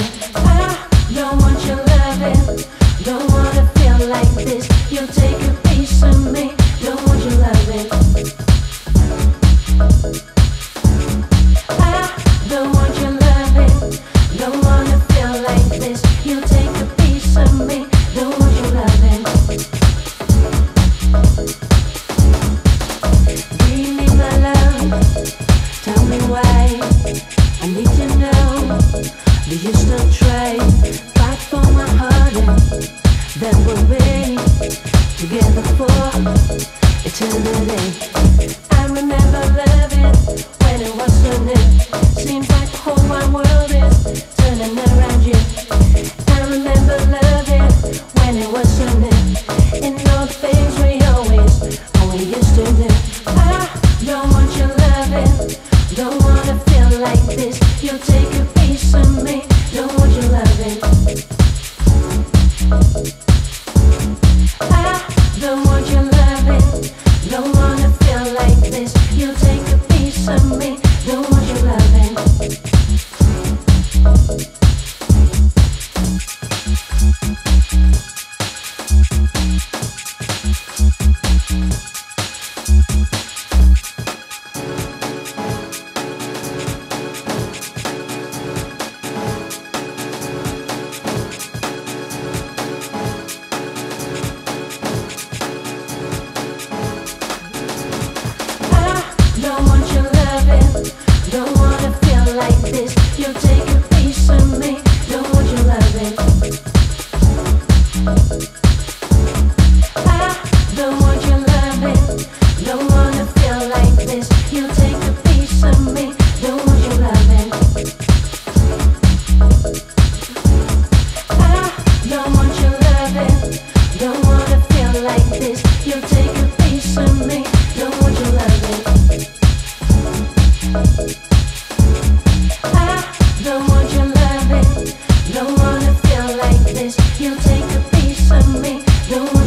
Bye. together for eternity. I remember loving when it was running. Seems like the whole wide world. You'll take a piece of me, the one you're loving. take it me. You